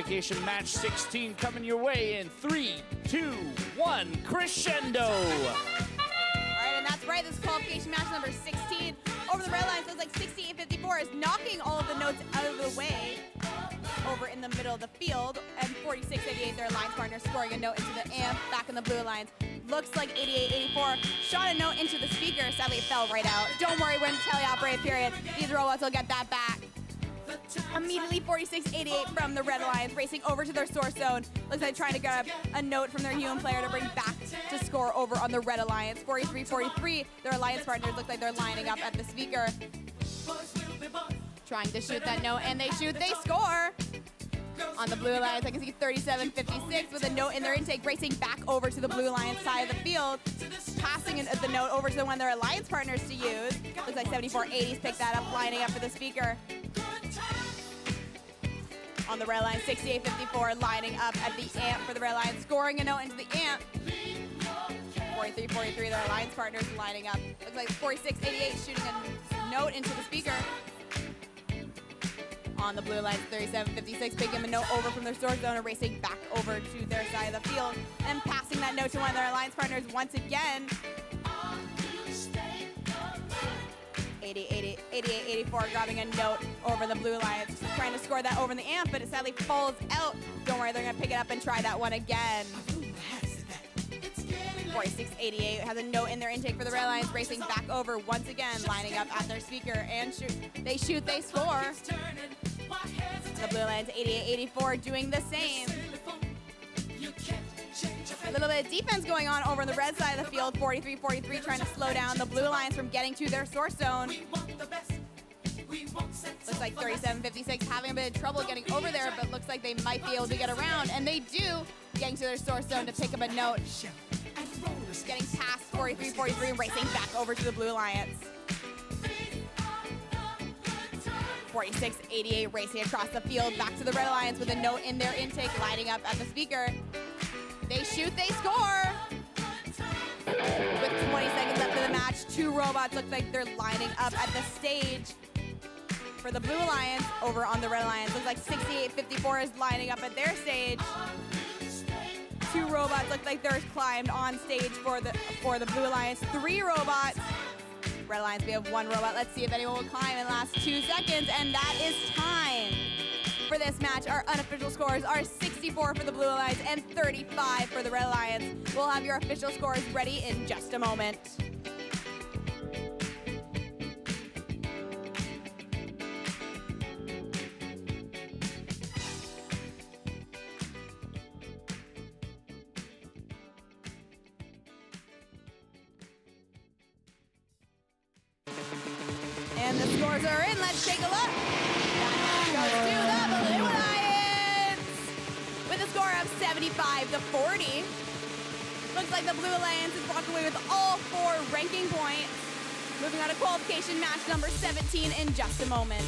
qualification match 16 coming your way in three, two, one, crescendo. All right, and that's right. This qualification match number 16. Over the Red Alliance, so it's like 68-54 is knocking all of the notes out of the way over in the middle of the field. And 46-88, their alliance partner scoring a note into the amp back in the Blue Alliance's. Looks like 88-84 shot a note into the speaker. Sadly, it fell right out. Don't worry, we're in the teleoperated period. These robots will get that back. Immediately 46-88 from the Red Alliance, racing over to their source zone. Looks like trying to grab a note from their human player to bring back to score over on the Red Alliance. 43-43, their Alliance partners look like they're lining up at the speaker. Trying to shoot that note, and they shoot, they score! On the Blue Alliance, I can see 37-56 with a note in their intake, racing back over to the Blue Alliance side of the field, passing the note over to one of their Alliance partners to use. Looks like 74-80s picked that up, lining up for the speaker on the Red Alliance, 68-54, lining up at the amp for the Red Alliance, scoring a note into the amp. 43-43, their alliance partners lining up. Looks like 46-88 shooting a note into the speaker. On the Blue Alliance, 37-56, picking a note over from their source zone and racing back over to their side of the field and passing that note to one of their alliance partners once again. 84, grabbing a note over the Blue Alliance, trying to score that over the amp, but it sadly falls out. Don't worry, they're gonna pick it up and try that one again. 4688 has a note in their intake for the Red Alliance's, racing back over once again, lining up at their speaker and shoot. They shoot, they score. The Blue Alliance's 8884 doing the same. A little bit of defense going on over on the red side of the field. 43-43 trying to slow down the Blue Alliance's from getting to their source zone. Looks like 37-56 having a bit of trouble getting over there, but looks like they might be able to get around, and they do, getting to their source zone to pick up a note. Getting past 43-43 and racing back over to the Blue Alliance. 46-88 racing across the field back to the Red Alliance with a note in their intake lining up at the speaker. They shoot, they score! With 20 seconds left in the match, two robots look like they're lining up at the stage for the Blue Alliance over on the Red Alliance. Looks like 6854 is lining up at their stage. Two robots look like they're climbed on stage for the for the Blue Alliance. Three robots. Red Alliance, we have one robot. Let's see if anyone will climb in the last two seconds, and that is time for this match. Our unofficial scores are 64 for the Blue Alliance and 35 for the Red Alliance. We'll have your official scores ready in just a moment. The scores are in. Let's take a look. That goes to the with a score of 75 to 40. Looks like the Blue Alliance has walked away with all four ranking points. Moving on to qualification match number 17 in just a moment.